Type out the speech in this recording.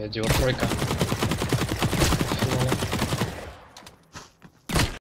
Я делал тройка.